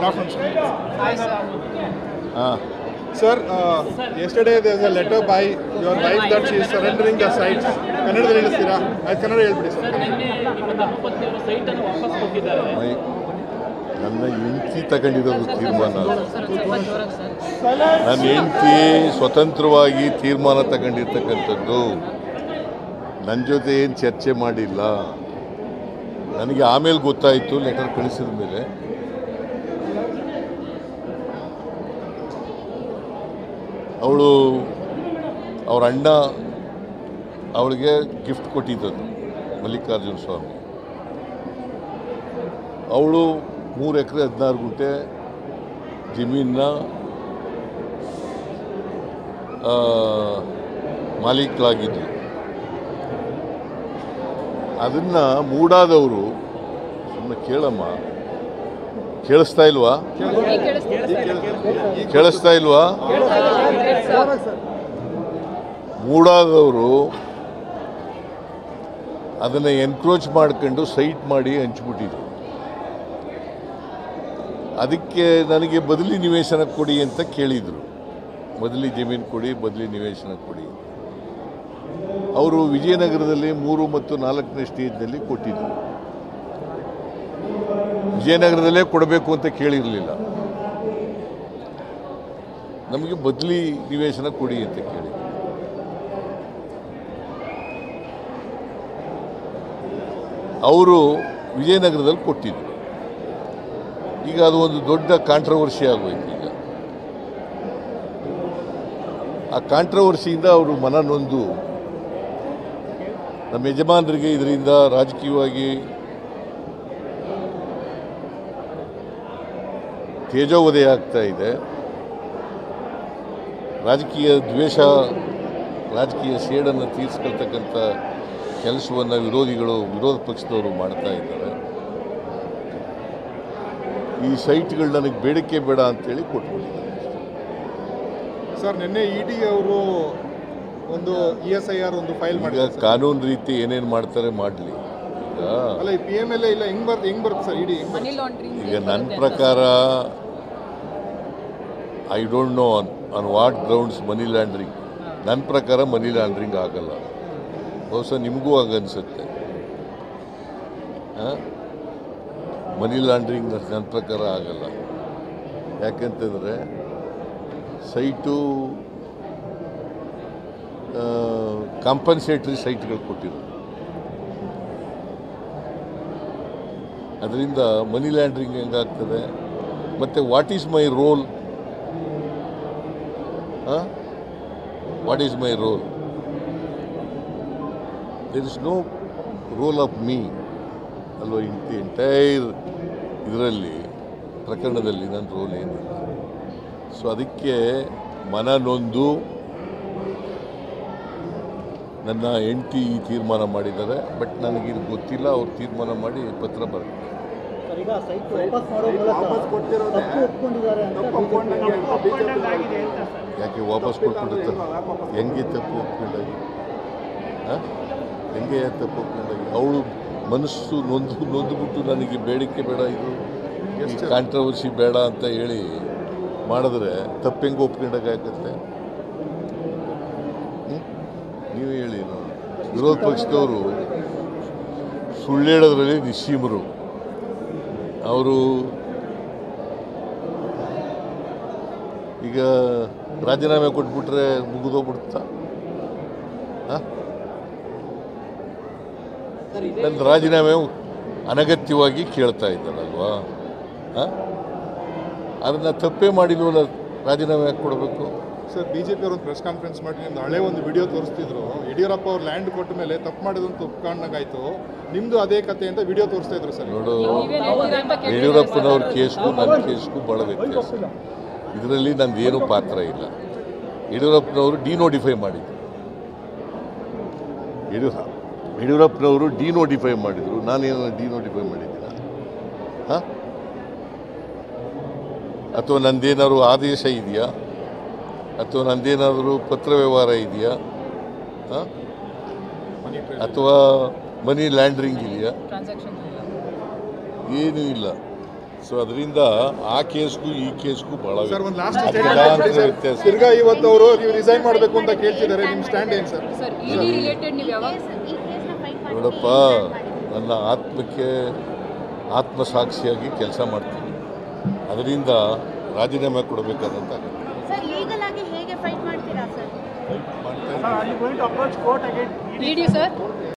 Good afternoon, sir. ಹಾಂ Sir, uh, yesterday there's a letter by your wife that she is surrendering the sites. ಕನ್ನಡದಲ್ಲಿ ಹೇಳಿಸ್ತೀರಾ ಆಯ್ತು ಕನ್ನಡ ಹೇಳ್ಬಿಡಿ sir ನನ್ನ ಹೆಂಡತಿ ತಗೊಂಡಿರೋದು ತೀರ್ಮಾನ. ನನ್ನ ಹೆಂಡತಿ ಸ್ವತಂತ್ರವಾಗಿ ತೀರ್ಮಾನ ತಗೊಂಡಿರ್ತಕ್ಕಂಥದ್ದು. ನನ್ನ ಜೊತೆ ಏನು ಚರ್ಚೆ ಮಾಡಿಲ್ಲ. ನನಗೆ ಆಮೇಲೆ ಗೊತ್ತಾಯಿತು ಲೆಟರ್ ಕಳಿಸಿದ ಮೇಲೆ ಅವಳು, ಅವ್ರ ಅಣ್ಣ ಅವಳಿಗೆ ಗಿಫ್ಟ್ ಕೊಟ್ಟಿದ್ದದ್ದು, ಮಲ್ಲಿಕಾರ್ಜುನ ಸ್ವಾಮಿ. ಅವಳು ಮೂರು ಎಕರೆ ಹದಿನಾರು ಗುಂಟೆ ಜಮೀನ ಮಾಲೀಕರಾಗಿದ್ದರು ಅದನ್ನು ಮೂಡಾದವರು ಸುಮ್ಮನೆ ಕೇಳಮ್ಮ ಕೇಳಿಸ್ತಾ ಇಲ್ವಾ? ಕೇಳಿಸ್ತಾ ಇಲ್ವಾ? ಮೂಡಾದವರು ಅದನ್ನು ಎನ್ಕ್ರೋಚ್ ಮಾಡ್ಕೊಂಡು ಸೈಟ್ ಮಾಡಿ ಹಂಚ್ಬಿಟ್ಟಿದ್ರು. ಅದಕ್ಕೆ ನನಗೆ ಬದಲಿ ನಿವೇಶನ ಕೊಡಿ ಅಂತ ಕೇಳಿದರು. ಬದಲಿ ಜಮೀನು ಕೊಡಿ, ಬದಲಿ ನಿವೇಶನ ಕೊಡಿ. ಅವರು ವಿಜಯನಗರದಲ್ಲಿ ಮೂರು ಮತ್ತು ನಾಲ್ಕನೇ ಸ್ಟೇಜ್ನಲ್ಲಿ ಕೊಟ್ಟಿದ್ದರು ವಿಜಯನಗರದಲ್ಲೇ ಕೊಡಬೇಕು ಅಂತ ಕೇಳಿರಲಿಲ್ಲ. ನಮಗೆ ಬದಲಿ ನಿವೇಶನ ಕೊಡಿ ಅಂತ ಕೇಳಿ ಅವರು ವಿಜಯನಗರದಲ್ಲಿ ಕೊಟ್ಟಿದ್ರು. ಈಗ ಅದು ಒಂದು ದೊಡ್ಡ ಕಾಂಟ್ರವರ್ಸಿ ಆಗೋಯ್ತು ಈಗ. ಆ ಕಾಂಟ್ರವರ್ಸಿಯಿಂದ ಅವರು ಮನ ನೊಂದು ನಮ್ಮ ಯಜಮಾನರಿಗೆ ಇದರಿಂದ ರಾಜಕೀಯವಾಗಿ ತೇಜೋವಧೆ ಆಗ್ತಾ ಇದೆ. ರಾಜಕೀಯ ದ್ವೇಷ ರಾಜಕೀಯ ಸೇಡನ್ನು ತೀರಿಸ್ಕೊಳ್ತಕ್ಕಂಥ ಕೆಲಸವನ್ನು ವಿರೋಧಿಗಳು ವಿರೋಧ ಪಕ್ಷದವರು ಮಾಡ್ತಾ ಇದ್ದಾರೆ. ಈ ಸೈಟ್ಗಳು ನನಗೆ ಬೇಡಿಕೆ ಬೇಡ ಅಂತೇಳಿ ಕೊಟ್ಬಿಟ್ಟಿದ್ದಾರೆ. ಸರ್ ನಿನ್ನೆ ಇ ಡಿ ಅವರು ಒಂದು ಇ ಎಸ್ ಐ ಆರ್ ಒಂದು ಫೈಲ್ ಈಗ ಮಾಡಿದ್ದಾರೆ ಸರ್. ಕಾನೂನು ರೀತಿ ಏನೇನು ಮಾಡ್ತಾರೆ ಮಾಡಲಿ. ಈಗ ಅಲ್ಲ ಈ ಪಿ ಎಂ ಎಲ್ ಇಲ್ಲ ಹೆಂಗ್ ಬರ್ತ ಹೆಂಗ್ ಬರುತ್ತೆ ಸರ್ ಇಡಿ ಮನಿ ಲಾಂಡ್ರಿಂಗ್ ಈಗ ನನ್ನ ಪ್ರಕಾರ I don't know on on what grounds money laundering ನನ್ನ ಪ್ರಕಾರ ಮನಿ ಲ್ಯಾಂಡ್ರಿಂಗ್ ಆಗಲ್ಲ. ಬಹುಶಃ ನಿಮಗೂ ಆಗನ್ಸುತ್ತೆ. ಮನಿ ಲ್ಯಾಂಡ್ರಿಂಗ್ ನನ್ನ ಪ್ರಕಾರ ಆಗಲ್ಲ. ಯಾಕೆಂತಂದರೆ, ಸೈಟು ಕಾಂಪನ್ಸೇಟ್ರಿ ಸೈಟ್ಗಳು ಕೊಟ್ಟಿರೋದು. ಅದರಿಂದ ಮನಿ ಲ್ಯಾಂಡ್ರಿಂಗ್ ಹೆಂಗಾಗ್ತದೆ? ಮತ್ತು what is my role what is my role there is no role of me ಅಲ್ವಾ ಇನ್ ದಿ ಎಂಟೈರ್ ಇದರಲ್ಲಿ ಪ್ರಕರಣದಲ್ಲಿ ನನ್ನ ರೋಲ್ ಏನಿಲ್ಲ. ಸೊ ಅದಕ್ಕೆ ಮನ ನೊಂದು ನನ್ನ ಹೆಂಡತಿ ಈ ತೀರ್ಮಾನ ಮಾಡಿದ್ದಾರೆ. ಬಟ್ ನನಗಿದು ಗೊತ್ತಿಲ್ಲ ಅವ್ರು ತೀರ್ಮಾನ ಮಾಡಿ ಪತ್ರ ಬರುತ್ತೆ. ಸರ್, ಯಾಕೆ ವಾಪಸ್ ಕೊಟ್ಬಿಡುತ್ತೆ? ಹೆಂಗೆ ತಪ್ಪು ಒಪ್ಕೊಂಡಾಗಿ? ಹಾಂ ಹೆಂಗೆ ತಪ್ಪು ಒಪ್ಕೊಂಡಾಗಿ? ಅವಳು ಮನಸ್ಸು ನೊಂದು ನೊಂದುಬಿಟ್ಟು ನನಗೆ ಬೇಡಿಕೆ ಬೇಡ ಇದು. ಕಾಂಟ್ರವರ್ಸಿ ಬೇಡ ಅಂತ ಹೇಳಿ ಮಾಡಿದ್ರೆ ತಪ್ಪು ಹೆಂಗೆ ಒಪ್ಕೊಂಡಾಗತ್ತೆ ನೀವು ಹೇಳಿ ನೋಡು. ವಿರೋಧ ಪಕ್ಷದವರು ಸುಳ್ಳೇಳೋದ್ರಲ್ಲಿ ಹೇಳೋದ್ರಲ್ಲಿ ನಿಸ್ಸೀಮರು. ಅವರು ಈಗ ರಾಜೀನಾಮೆ ಕೊಟ್ಬಿಟ್ರೆ ಮುಗಿದೋಗ್ಬಿಡುತ್ತಾ? ಹಾಂ? ನನ್ನ ರಾಜೀನಾಮೆ ಅನಗತ್ಯವಾಗಿ ಕೇಳ್ತಾ ಇದ್ದಾರಲ್ವಾ ಹಾಂ? ಅದನ್ನು ತಪ್ಪೇ ಮಾಡಿಲ್ವಲ್ಲ ರಾಜೀನಾಮೆ ಯಾಕೆ ಕೊಡಬೇಕು? ಸರ್ ಬಿಜೆಪಿ ಅವರು ಒಂದು ಪ್ರೆಸ್ ಕಾನ್ಫರೆನ್ಸ್ ಮಾಡಿ ನಿಮ್ದು ಹಳೆ ಒಂದು ವಿಡಿಯೋ ತೋರಿಸ್ತಿದ್ರು. ಯಡಿಯೂರಪ್ಪ ಅವ್ರು ಲ್ಯಾಂಡ್ ಕೊಟ್ಟ ಮೇಲೆ ತಪ್ಪು ಮಾಡಿದಂತ ಒಪ್ಕೊಂಡಾಗಾಯ್ತು ನಿಮ್ದು ಅದೇ ಕತೆ ಅಂತ ವಿಡಿಯೋ ತೋರಿಸ್ತಾ ಇದ್ರು ಸರ್. ನೋಡು ಯಡಿಯೂರಪ್ಪನವ್ರ ಕೇಸ್ಗೂ ನನ್ನ ಕೇಸ್ಗೂ ಭಾಳ ವ್ಯತ್ಯಾಸ. ಇದರಲ್ಲಿ ನಂದು ಏನೂ ಪಾತ್ರ ಇಲ್ಲ. ಯಡಿಯೂರಪ್ಪನವರು ಡಿನೋಟಿಫೈ ಮಾಡಿದ್ರು. ಯಡಿಯೂರ ಯಡಿಯೂರಪ್ಪನವರು ಡಿನೋಟಿಫೈ ಮಾಡಿದರು. ನಾನೇನು ಡಿನೋಟಿಫೈ ಮಾಡಿದ್ದೀನ? ಹಾಂ? ಅಥವಾ ನಂದೇನಾದ್ರು ಆದೇಶ ಇದೆಯಾ? ಅಥವಾ ನಂದೇನಾದರೂ ಪತ್ರ ವ್ಯವಹಾರ ಇದೆಯಾ? ಹಾಂ? ಅಥವಾ ಮನಿ ಲ್ಯಾಂಡ್ರಿಂಗ್ ಇದೆಯಾ? ಏನೂ ಇಲ್ಲ. ಸೊ ಅದರಿಂದ ಆ ಕೇಸ್ಗೂ ಈ ಕೇಸ್ಗೂ ಬಹಳ ಸರ್ ಒಂದು ಲಾಸ್ಟ್ ಅಜಗಜಾಂತರ ವ್ಯತ್ಯಾಸ. ತಿರ್ಗಾ ಇವತ್ತು ಅವರು ನೀವು ರಿಸೈನ್ ಮಾಡಬೇಕು ಅಂತ ಕೇಳ್ತಿದ್ದಾರೆ ನಿಮ್ಮ ಸ್ಟ್ಯಾಂಡ್ ಏನು ಸರ್ ಸರ್ ಇಡಿ ರಿಲೇಟೆಡ್ ನೀವು ಯಾವಾಗ? ನೋಡಪ್ಪ ನನ್ನ ಆತ್ಮಕ್ಕೆ ಆತ್ಮಸಾಕ್ಷಿಯಾಗಿ ಕೆಲಸ ಮಾಡ್ತೀನಿ. ಅದರಿಂದ ರಾಜೀನಾಮೆ ಕೊಡಬೇಕಾದಂತ ಸರ್ ಲೀಗಲ್ ಆಗಿ ಹೇಗೆ ಫೈಟ್ ಮಾಡ್ತೀರಾ ಸರ್ ಮಾಡ್ತಾ ಇದ್ದೀನಿ. Approach court again ED sir